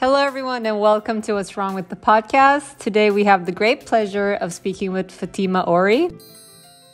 Hello, everyone, and welcome to What's Wrong with the Podcast. Today, we have the great pleasure of speaking with Fatimah Aure.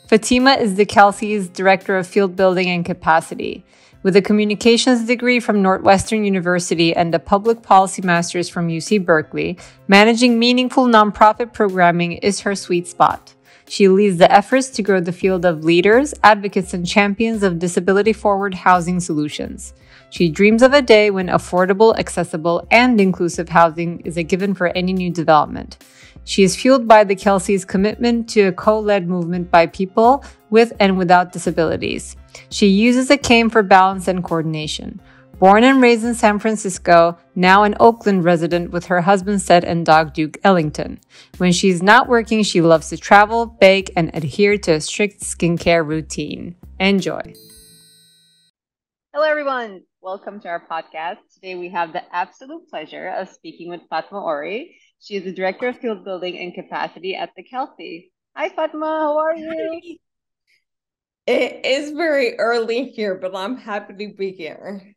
Fatimah is the Kelsey's Director of Field Building and Capacity. With a communications degree from Northwestern University and a public policy master's from UC Berkeley, managing meaningful nonprofit programming is her sweet spot. She leads the efforts to grow the field of leaders, advocates, and champions of disability forward housing solutions. She dreams of a day when affordable, accessible, and inclusive housing is a given for any new development. She is fueled by the Kelsey's commitment to a co led movement by people with and without disabilities. She uses a cane for balance and coordination. Born and raised in San Francisco, now an Oakland resident with her husband Seth and dog Duke Ellington. When she's not working, she loves to travel, bake, and adhere to a strict skincare routine. Enjoy. Hello, everyone. Welcome to our podcast. Today we have the absolute pleasure of speaking with Fatma Aure. She is the Director of Field Building and Capacity at the Kelsey. Hi, Fatma. How are you? It is very early here, but I'm happy to be here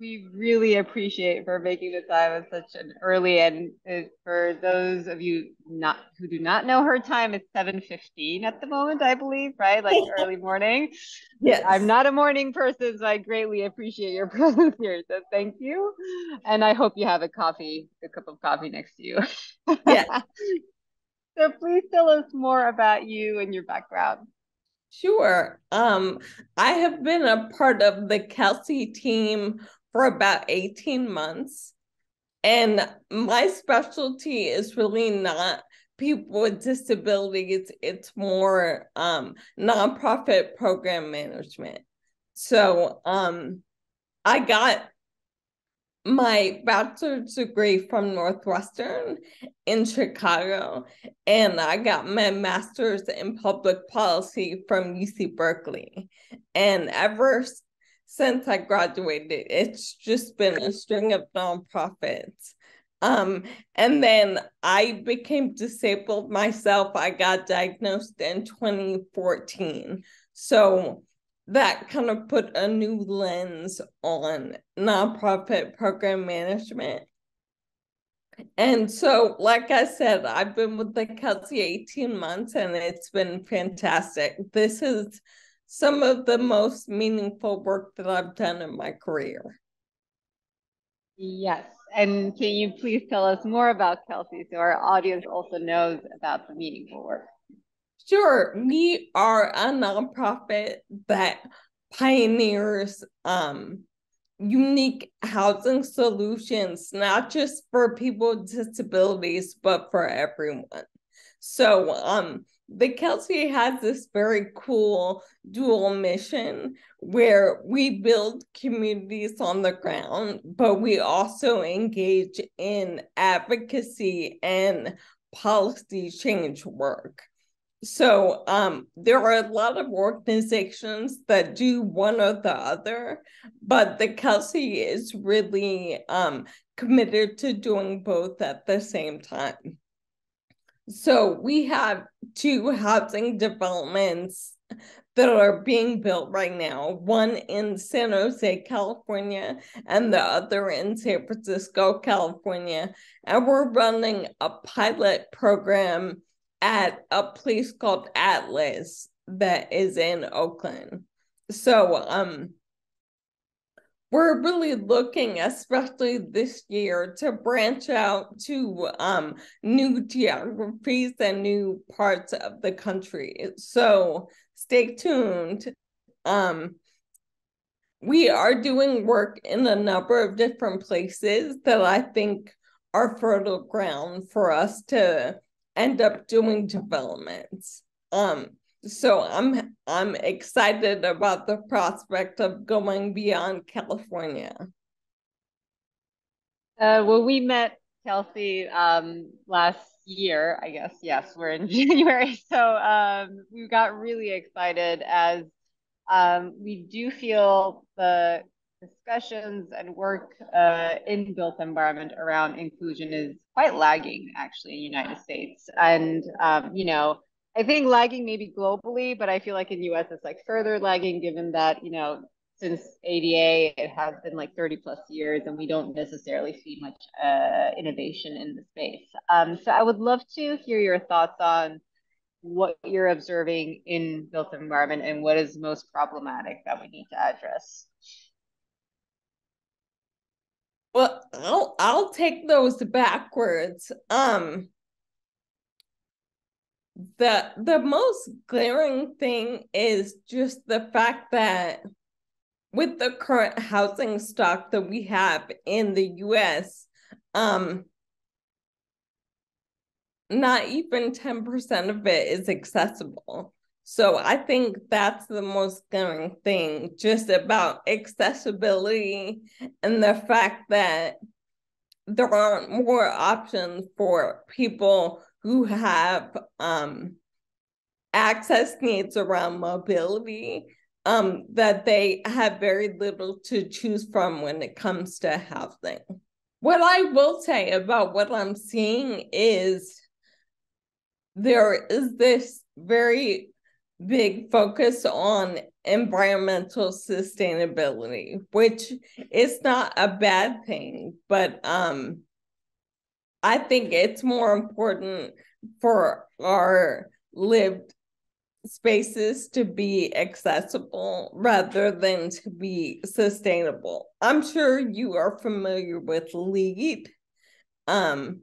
we really appreciate for making the time at such an early and uh, for those of you not who do not know her time it's 7.15 at the moment i believe right? Like early morning. Yes. I'm not a morning person so i greatly appreciate your presence here so thank you. And i hope you have a coffee a cup of coffee next to you. Yeah so please tell us more about you and your background. Sure. Um, I have been a part of the Kelsey team for about 18 months. And my specialty is really not people with disabilities, it's more um, nonprofit program management. So um, I got my bachelor's degree from Northwestern in Chicago, and I got my master's in public policy from UC Berkeley. And ever since I graduated. It's just been a string of nonprofits. Um, and then I became disabled myself. I got diagnosed in 2014. So that kind of put a new lens on nonprofit program management. And so, like I said, I've been with the Kelsey 18 months and it's been fantastic. This is some of the most meaningful work that I've done in my career. Yes. And can you please tell us more about Kelsey so our audience also knows about the meaningful work? Sure. We are a nonprofit that pioneers um, unique housing solutions, not just for people with disabilities, but for everyone. So, um, the Kelsey has this very cool dual mission where we build communities on the ground, but we also engage in advocacy and policy change work. So um, there are a lot of organizations that do one or the other, but the Kelsey is really um, committed to doing both at the same time. So we have two housing developments that are being built right now one in San Jose, California, and the other in San Francisco, California. And we're running a pilot program at a place called Atlas that is in Oakland. So, um, we're really looking, especially this year, to branch out to um, new geographies and new parts of the country. So stay tuned. Um, we are doing work in a number of different places that I think are fertile ground for us to end up doing developments. Um, so i'm i'm excited about the prospect of going beyond california. Uh, well we met kelsey um, last year i guess. Yes we're in january. So um, we got really excited as um, we do feel the discussions and work uh, in built environment around inclusion is quite lagging actually in the united states. And um, you know I think lagging maybe globally, but I feel like in US it's like further lagging given that, you know, since ADA, it has been like 30 plus years, and we don't necessarily see much uh, innovation in the space. Um, so I would love to hear your thoughts on what you're observing in built environment and what is most problematic that we need to address. Well, I'll I'll take those backwards. Um the the most glaring thing is just the fact that with the current housing stock that we have in the US, um, not even 10% of it is accessible. So I think that's the most glaring thing, just about accessibility and the fact that there aren't more options for people who have um, access needs around mobility um, that they have very little to choose from when it comes to housing. What I will say about what I'm seeing is there is this very big focus on environmental sustainability, which is not a bad thing, but um, I think it's more important for our lived spaces to be accessible rather than to be sustainable. I'm sure you are familiar with LEED. Um,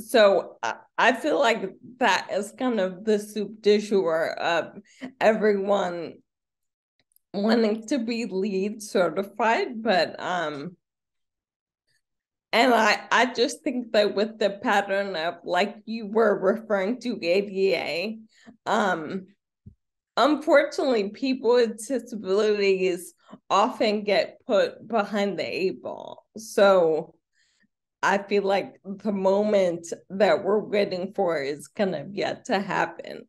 so I, I feel like that is kind of the soup du jour of everyone wanting to be LEED certified, but um and I, I just think that with the pattern of like you were referring to ADA, um, unfortunately, people with disabilities often get put behind the eight ball. So I feel like the moment that we're waiting for is kind of yet to happen.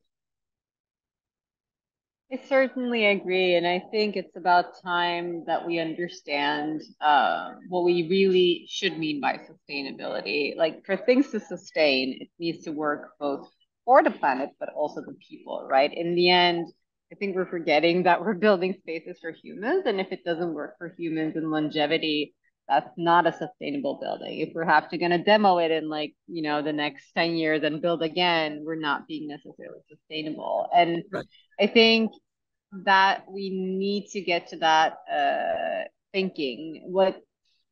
I certainly agree. And I think it's about time that we understand uh, what we really should mean by sustainability. Like for things to sustain, it needs to work both for the planet, but also the people, right? In the end, I think we're forgetting that we're building spaces for humans. And if it doesn't work for humans and longevity, that's not a sustainable building. If we're have to gonna demo it in like, you know, the next 10 years and build again, we're not being necessarily sustainable. And right. I think that we need to get to that uh, thinking. What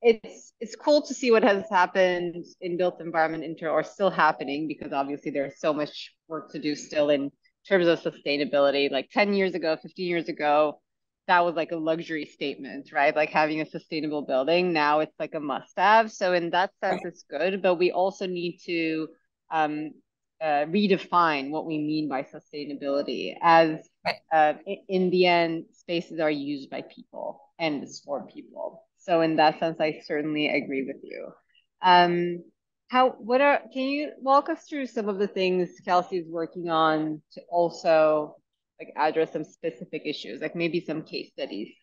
it's it's cool to see what has happened in built environment inter or still happening because obviously there's so much work to do still in terms of sustainability. Like 10 years ago, 15 years ago, that was like a luxury statement, right? Like having a sustainable building. Now it's like a must have. So in that sense, it's good. But we also need to um, uh, redefine what we mean by sustainability as uh, in the end, spaces are used by people and it's for people. So in that sense, I certainly agree with you. Um, how what are can you walk us through some of the things Kelsey is working on to also like address some specific issues, like maybe some case studies?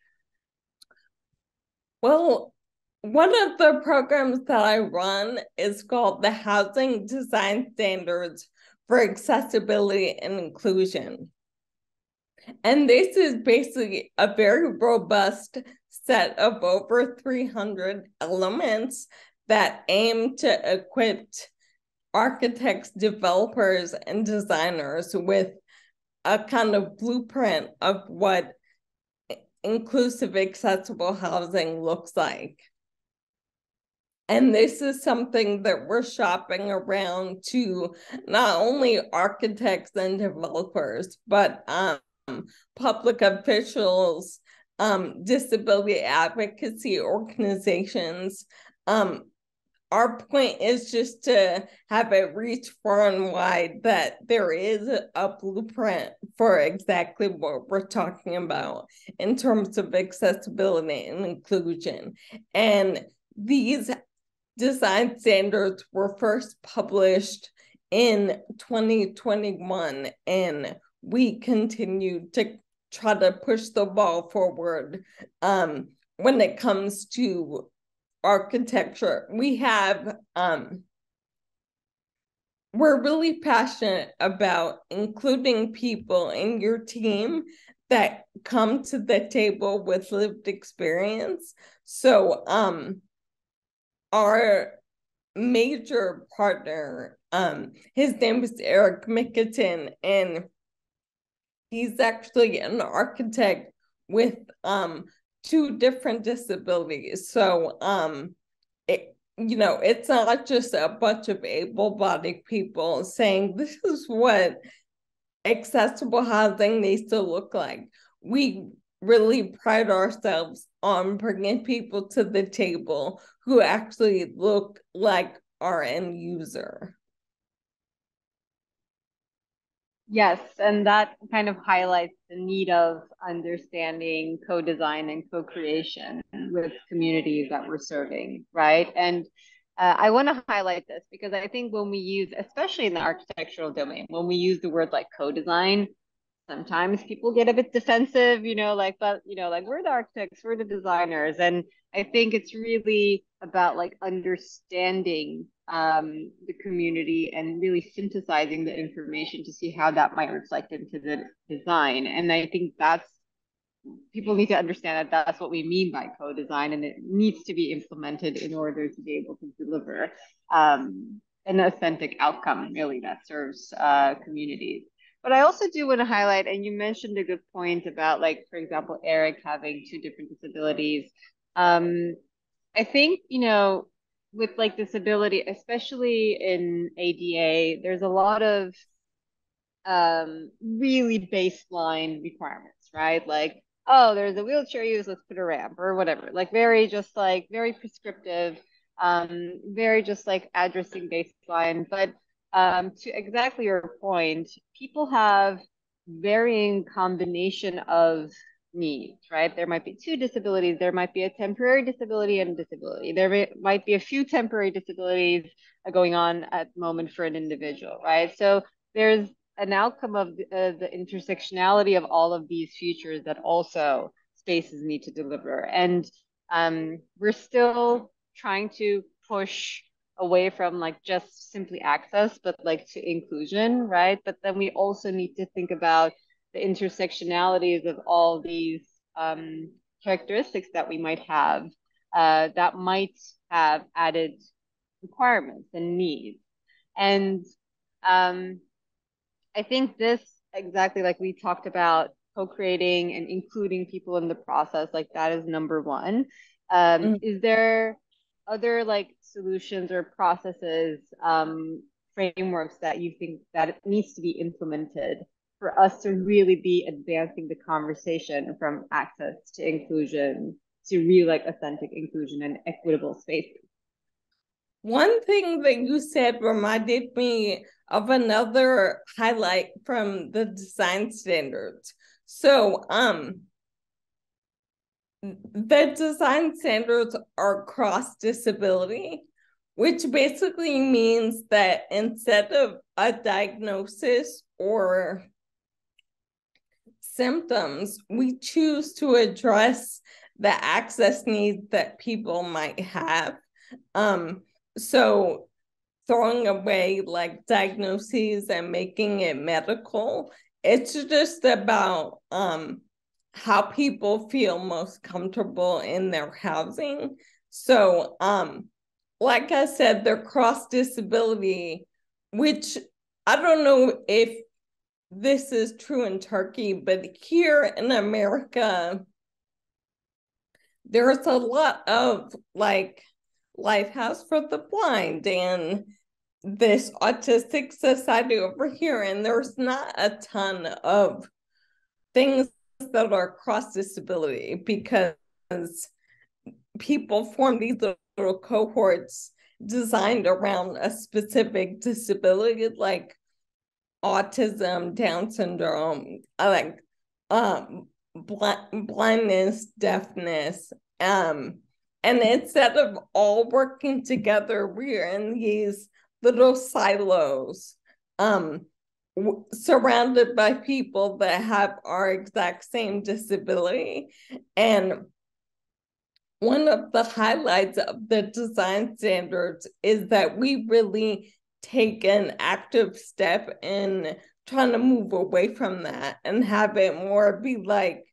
Well, one of the programs that I run is called the Housing Design Standards for Accessibility and Inclusion. And this is basically a very robust set of over 300 elements that aim to equip architects, developers, and designers with a kind of blueprint of what inclusive, accessible housing looks like. And this is something that we're shopping around to not only architects and developers, but um, public officials, um, disability advocacy organizations, um, our point is just to have it reach far and wide that there is a blueprint for exactly what we're talking about in terms of accessibility and inclusion. And these design standards were first published in 2021 and we continue to try to push the ball forward um, when it comes to architecture. We have, um, we're really passionate about including people in your team that come to the table with lived experience. So um our major partner, um, his name is Eric Mickerton, and he's actually an architect with um two different disabilities. So um it you know, it's not just a bunch of able-bodied people saying this is what accessible housing needs to look like. We really pride ourselves on bringing people to the table who actually look like our end user. Yes, and that kind of highlights the need of understanding co-design and co-creation with communities that we're serving, right? And uh, I want to highlight this because I think when we use, especially in the architectural domain, when we use the word like co-design, sometimes people get a bit defensive, you know, like, but, you know, like we're the architects, we're the designers. And I think it's really about like understanding um, the community and really synthesizing the information to see how that might reflect into the design. And I think that's people need to understand that that's what we mean by co-design and it needs to be implemented in order to be able to deliver um, an authentic outcome really that serves uh, communities but i also do want to highlight and you mentioned a good point about like for example eric having two different disabilities um, i think you know with like disability, especially in ADA, there's a lot of um, really baseline requirements, right? Like, oh, there's a wheelchair use, let's put a ramp or whatever. Like very just like very prescriptive, um, very just like addressing baseline. But um, to exactly your point, people have varying combination of needs, right? There might be two disabilities. There might be a temporary disability and disability. There may, might be a few temporary disabilities going on at the moment for an individual, right? So there's an outcome of the, uh, the intersectionality of all of these features that also spaces need to deliver. And um, we're still trying to push away from like just simply access, but like to inclusion, right? But then we also need to think about the intersectionalities of all these um, characteristics that we might have uh, that might have added requirements and needs. And um, I think this exactly like we talked about co-creating and including people in the process, like that is number one. Um, mm. Is there other like solutions or processes, um, frameworks that you think that needs to be implemented for us to really be advancing the conversation from access to inclusion to really like authentic inclusion and equitable spaces. One thing that you said reminded me of another highlight from the design standards. So, um, the design standards are cross disability, which basically means that instead of a diagnosis or symptoms, we choose to address the access needs that people might have. Um, so throwing away like diagnoses and making it medical, it's just about um, how people feel most comfortable in their housing. So, um, like I said, they're cross disability, which I don't know if this is true in Turkey, but here in America, there's a lot of like Lighthouse for the Blind and this autistic society over here, and there's not a ton of things that are cross disability because people form these little cohorts designed around a specific disability, like autism, Down syndrome, like um bl- blindness, deafness, um, and instead of all working together, we're in these little silos, um, w- surrounded by people that have our exact same disability, and one of the highlights of the design standards is that we really take an active step in trying to move away from that and have it more be like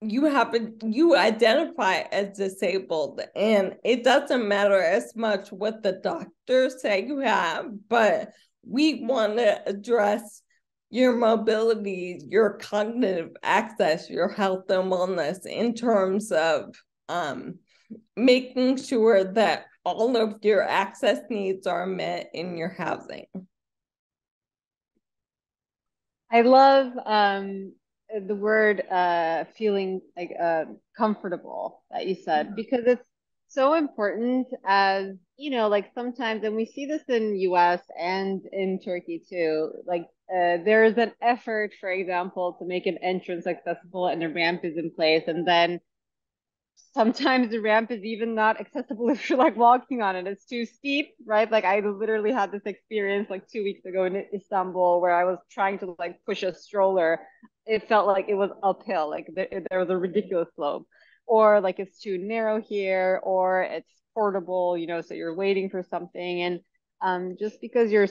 you have a, you identify as disabled. And it doesn't matter as much what the doctors say you have but we want to address your mobility your cognitive access your health and wellness in terms of um, making sure that all of your access needs are met in your housing i love um, the word uh, feeling like uh, comfortable that you said mm-hmm. because it's so important as you know like sometimes and we see this in us and in turkey too like uh, there is an effort for example to make an entrance accessible and a ramp is in place and then sometimes the ramp is even not accessible if you're like walking on it. It's too steep, right? Like I literally had this experience like two weeks ago in Istanbul where I was trying to like push a stroller. It felt like it was uphill, like there, there was a ridiculous slope, or like it's too narrow here, or it's portable, you know, so you're waiting for something. And um, just because you're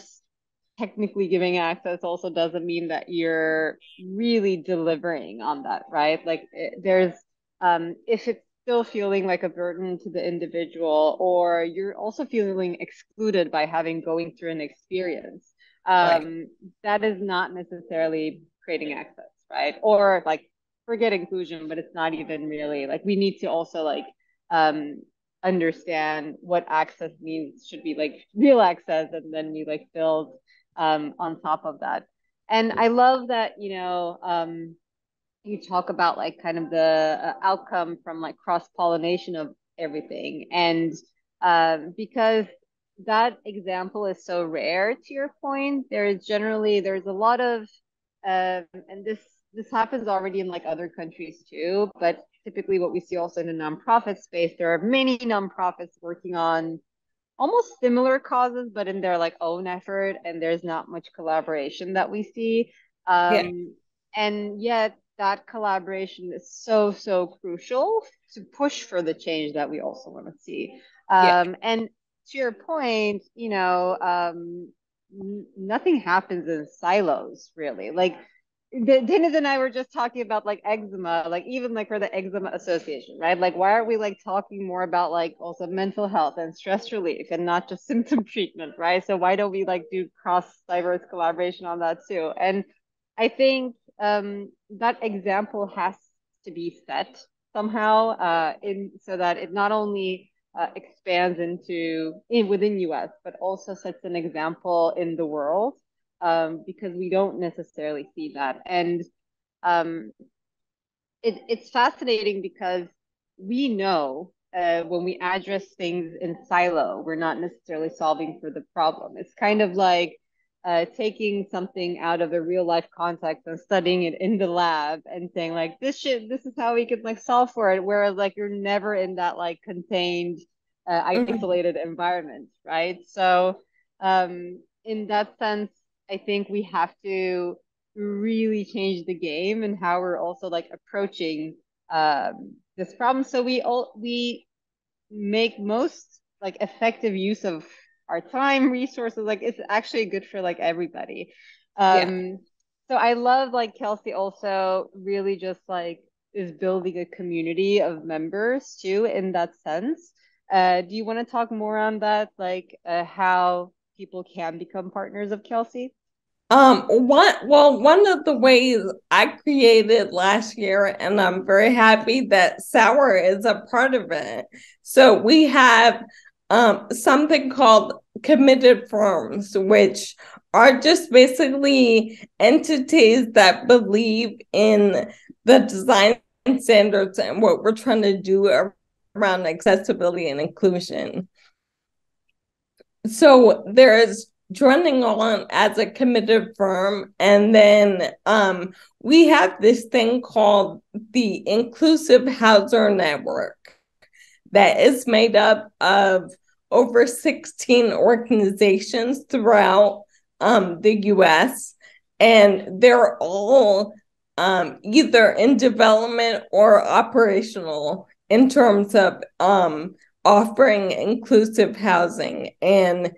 technically giving access also doesn't mean that you're really delivering on that, right? Like it, there's um, if it's still feeling like a burden to the individual or you're also feeling excluded by having going through an experience. Um, right. that is not necessarily creating access right? Or like forget inclusion but it's not even really like we need to also like um, understand what access means should be like real access and then you like build um, on top of that. And i love that you know um, you talk about like kind of the uh, outcome from like cross pollination of everything and um, because that example is so rare to your point there is generally there's a lot of um, and this this happens already in like other countries too but typically what we see also in the nonprofit space there are many nonprofits working on almost similar causes but in their like own effort and there's not much collaboration that we see um, yeah. and yet that collaboration is so so crucial to push for the change that we also want to see um, yeah. and to your point you know um, n- nothing happens in silos really like Dennis and I were just talking about like eczema, like even like for the eczema association, right? Like, why aren't we like talking more about like also mental health and stress relief and not just symptom treatment, right? So why don't we like do cross diverse collaboration on that too? And I think um, that example has to be set somehow uh, in so that it not only uh, expands into in within US, but also sets an example in the world um, because we don't necessarily see that. And um, it, it's fascinating because we know uh, when we address things in silo, we're not necessarily solving for the problem. It's kind of like uh, taking something out of a real life context and studying it in the lab and saying like this shit this is how we could like solve for it whereas like you're never in that like contained uh, mm-hmm. isolated mm-hmm. environment right so um in that sense i think we have to really change the game and how we're also like approaching um this problem so we all we make most like effective use of our time resources like it's actually good for like everybody um yeah. so i love like kelsey also really just like is building a community of members too in that sense uh do you want to talk more on that like uh, how people can become partners of kelsey um, one well, one of the ways I created last year, and I'm very happy that Sour is a part of it. So we have um, something called committed firms, which are just basically entities that believe in the design standards and what we're trying to do around accessibility and inclusion. So there is joining on as a committed firm, and then um, we have this thing called the Inclusive Housing Network that is made up of over 16 organizations throughout um, the US, and they're all um, either in development or operational in terms of um, offering inclusive housing. And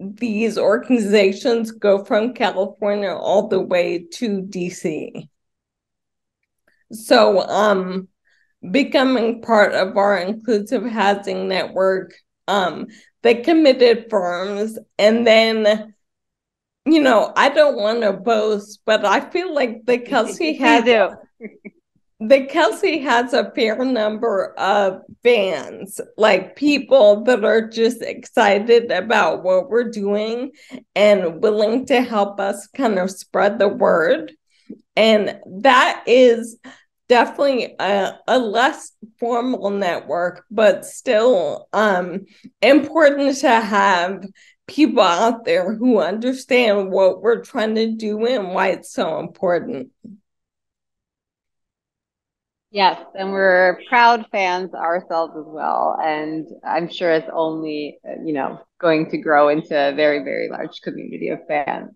these organizations go from California all the way to DC. So, um, becoming part of our inclusive housing network, um, the committed firms, and then, you know, I don't want to boast, but I feel like the Kelsey has the Kelsey has a fair number of fans, like people that are just excited about what we're doing and willing to help us kind of spread the word. And that is definitely a, a less formal network, but still um, important to have people out there who understand what we're trying to do and why it's so important. Yes, and we're proud fans ourselves as well. And I'm sure it's only, you know, going to grow into a very, very large community of fans.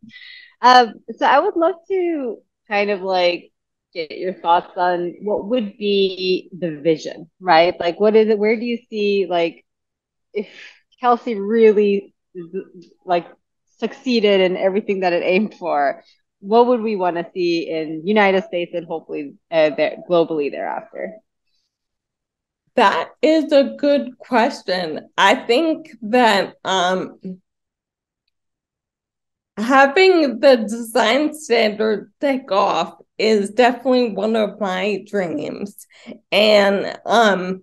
Um, so I would love to kind of like get your thoughts on what would be the vision, right? Like, what is it? Where do you see, like, if Kelsey really like succeeded in everything that it aimed for, what would we want to see in United States and hopefully uh, there, globally thereafter? That is a good question. I think that um, having the design standard take off is definitely one of my dreams, and um,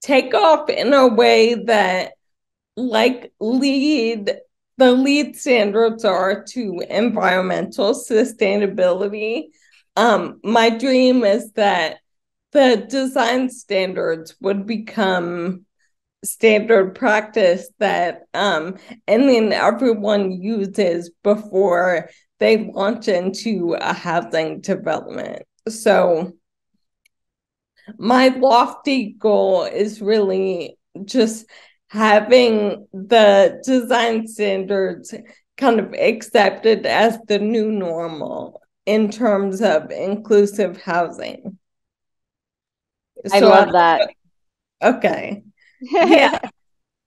take off in a way that like LEED the LEED standards are to environmental sustainability. Um, my dream is that the design standards would become standard practice that um, and then everyone uses before they launch into a housing development. So my lofty goal is really just having the design standards kind of accepted as the new normal in terms of inclusive housing. I so love that. Okay. yeah.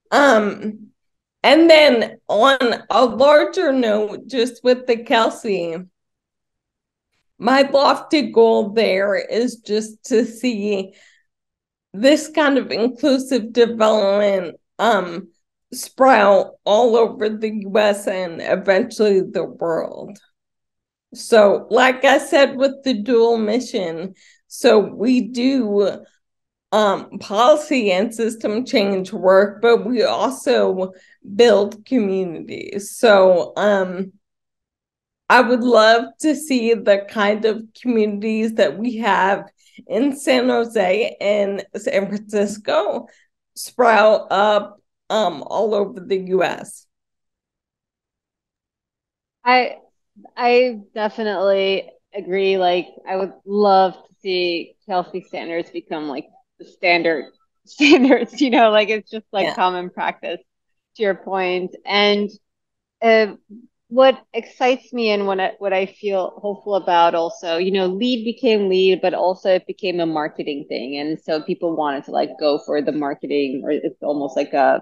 Um and then on a larger note, just with the Kelsey, my lofty goal there is just to see this kind of inclusive development um, sprout all over the US and eventually the world. So, like I said with the dual mission, so we do um, policy and system change work, but we also build communities. So, um, I would love to see the kind of communities that we have in San Jose and San Francisco sprout up um, all over the US. I I definitely agree. Like I would love to see Kelsey standards become like standard standards, you know, like it's just like yeah. common practice to your point. And uh, what excites me and what I, what I feel hopeful about also, you know, LEED became LEED, but also it became a marketing thing, and so people wanted to like go for the marketing, or it's almost like a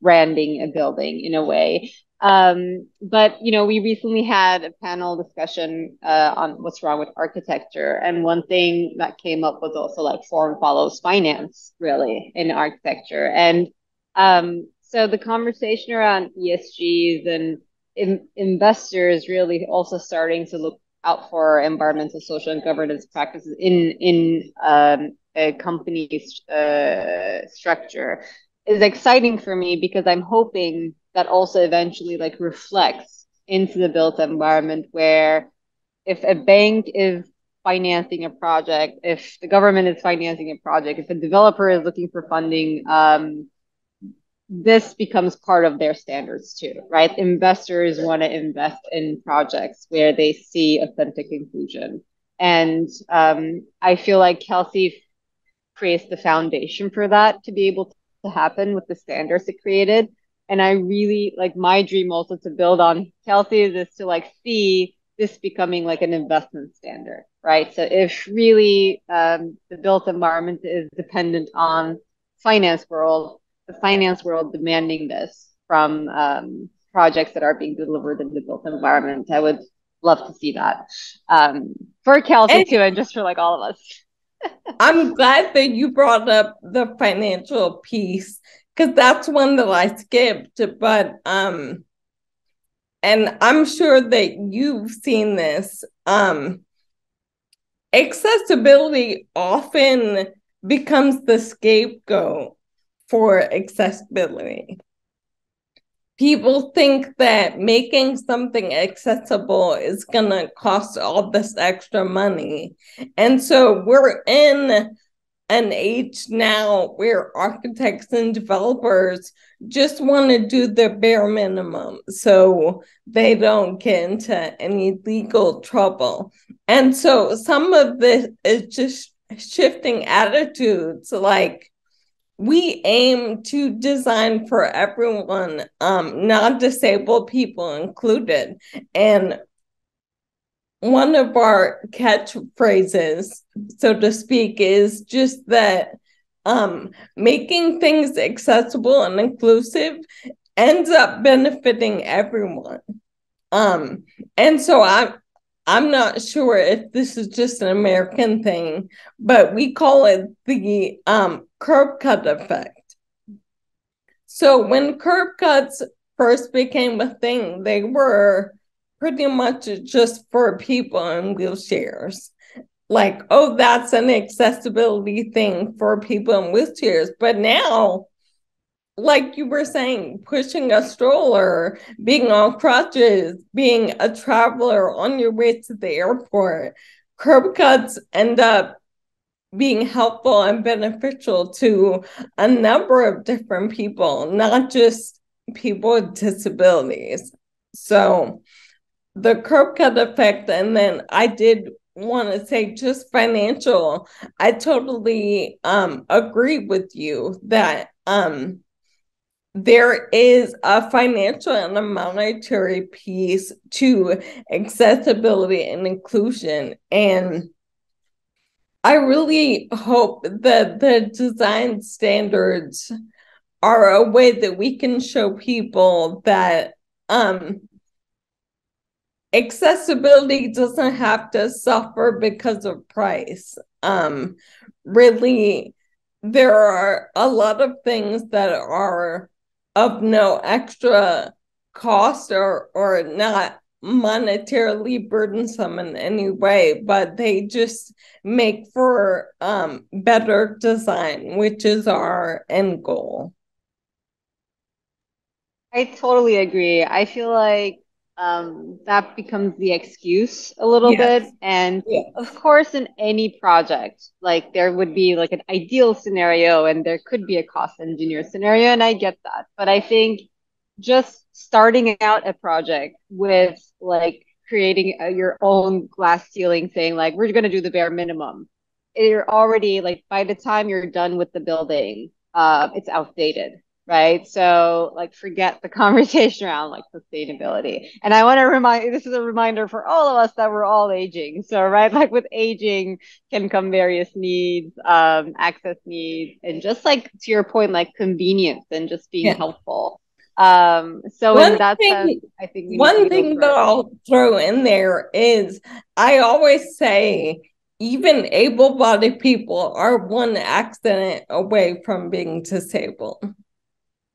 branding a building in a way. Um, but you know, we recently had a panel discussion uh, on what's wrong with architecture, and one thing that came up was also like form follows finance, really, in architecture, and um, so the conversation around ESGs and in, investors really also starting to look out for environmental, social, and governance practices in in um, a company's uh, structure is exciting for me because I'm hoping that also eventually like reflects into the built environment where if a bank is financing a project, if the government is financing a project, if a developer is looking for funding, um, this becomes part of their standards too, right? Investors want to invest in projects where they see authentic inclusion. And um, I feel like Kelsey creates the foundation for that to be able to happen with the standards it created. And I really like my dream also to build on Kelsey's is to like see this becoming like an investment standard, right? So if really um, the built environment is dependent on finance world, the finance world demanding this from um, projects that are being delivered in the built environment. I would love to see that um, for Kelsey and too, and just for like all of us. I'm glad that you brought up the financial piece because that's one that I skipped, but um, and I'm sure that you've seen this. Um, accessibility often becomes the scapegoat for accessibility. People think that making something accessible is going to cost all this extra money. And so we're in an age now where architects and developers just want to do the bare minimum so they don't get into any legal trouble. And so some of this is just shifting attitudes like we aim to design for everyone um not disabled people included and one of our catchphrases so to speak is just that um making things accessible and inclusive ends up benefiting everyone um and so i I'm not sure if this is just an American thing, but we call it the um, curb cut effect. So when curb cuts first became a thing, they were pretty much just for people in wheelchairs. Like, oh, that's an accessibility thing for people in wheelchairs. But now like you were saying, pushing a stroller, being on crutches, being a traveler on your way to the airport, curb cuts end up being helpful and beneficial to a number of different people, not just people with disabilities. So the curb cut effect, and then I did want to say just financial. I totally um agree with you that um there is a financial and a monetary piece to accessibility and inclusion. And I really hope that the design standards are a way that we can show people that um, accessibility doesn't have to suffer because of price. Um, really, there are a lot of things that are of no extra cost or or not monetarily burdensome in any way, but they just make for um, better design, which is our end goal. I totally agree. I feel like um, that becomes the excuse a little yes. bit. And yes. of course, in any project, like there would be like an ideal scenario and there could be a cost engineer scenario. And I get that. But I think just starting out a project with like creating a, your own glass ceiling saying like, we're going to do the bare minimum. You're already like, by the time you're done with the building, uh, it's outdated right? So like forget the conversation around like sustainability. And I want to remind this is a reminder for all of us that we're all aging. So right, like with aging can come various needs, um, access needs, and just like to your point, like convenience and just being yeah. helpful. Um, so one in that thing, sense, I think one thing that I'll throw in there is I always say even able-bodied people are one accident away from being disabled.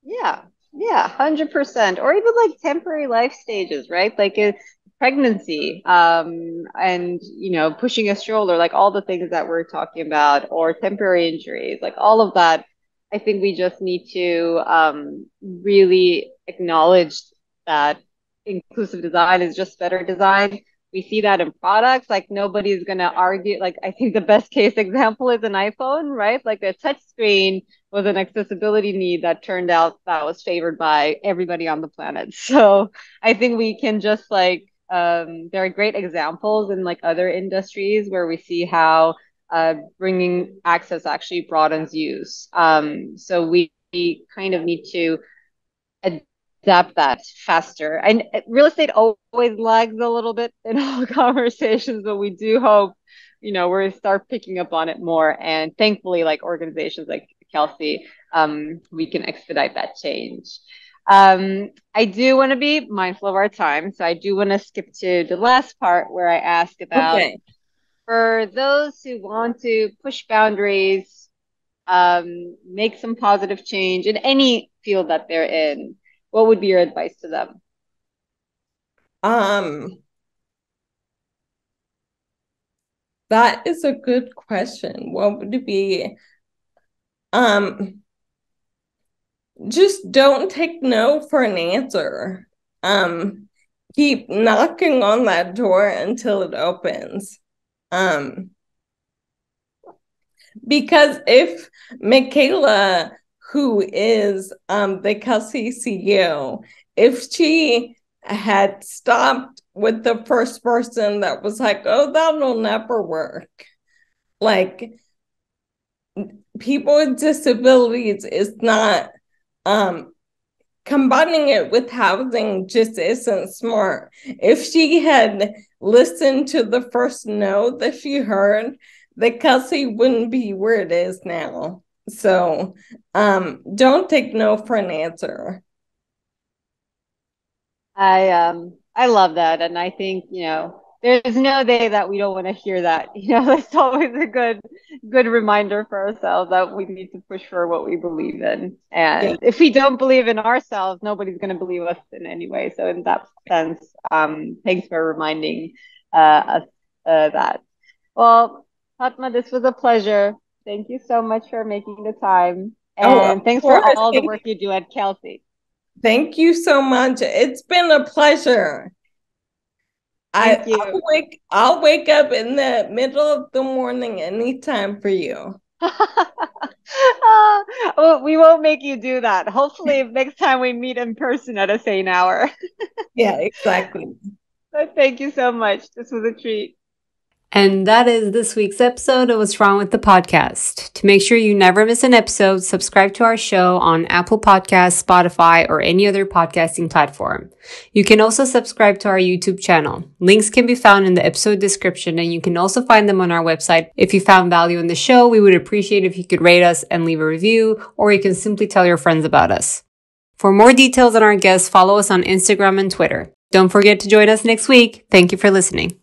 Yeah, yeah, hundred percent. Or even like temporary life stages, right? Like a pregnancy, um, and you know, pushing a stroller, like all the things that we're talking about, or temporary injuries, like all of that. I think we just need to um, really acknowledge that inclusive design is just better design we see that in products like nobody's going to argue like i think the best case example is an iphone right like a touch screen was an accessibility need that turned out that was favored by everybody on the planet so i think we can just like um, there are great examples in like other industries where we see how uh, bringing access actually broadens use um, so we, we kind of need to adapt that faster. And real estate always lags a little bit in all conversations, but we do hope, you know, we're start picking up on it more. And thankfully, like organizations like Kelsey, um, we can expedite that change. Um, I do want to be mindful of our time, so I do want to skip to the last part where I ask about okay. for those who want to push boundaries, um, make some positive change in any field that they're in. What would be your advice to them? Um, that is a good question. What would it be? Um, just don't take no for an answer. Um, keep knocking on that door until it opens. Um, because if Micaela, who is um, the Kelsey CEO, if she had stopped with the first person that was like, oh, that'll never work. Like, people with disabilities is not um combining it with housing just isn't smart. If she had listened to the first no that she heard, the Kelsey wouldn't be where it is now. So um don't take no for an answer. I um I love that and I think, you know, there's no day that we don't want to hear that. You know, it's always a good good reminder for ourselves that we need to push for what we believe in. And yeah. if we don't believe in ourselves, nobody's going to believe us in any way. So in that sense, um, thanks for reminding uh, us uh, that. Well, Fatma, this was a pleasure. Thank you so much for making the time. Oh, and oh, thanks for all the work you do at Kelsey. Thank you so much. It's been a pleasure. I, will wake I'll wake up in the middle of the morning anytime for you. uh, well, we won't make you do that. Hopefully next time we meet in person at a sane hour. yeah, exactly. But thank you so much. This was a treat. And that is this week's episode of What's Wrong with the Podcast. To make sure you never miss an episode, subscribe to our show on Apple Podcasts, Spotify, or any other podcasting platform. You can also subscribe to our YouTube channel. Links can be found in the episode description, and you can also find them on our website. If you found value in the show, we would appreciate if you could rate us and leave a review, or you can simply tell your friends about us. For more details on our guests, follow us on Instagram and Twitter. Don't forget to join us next week. Thank you for listening.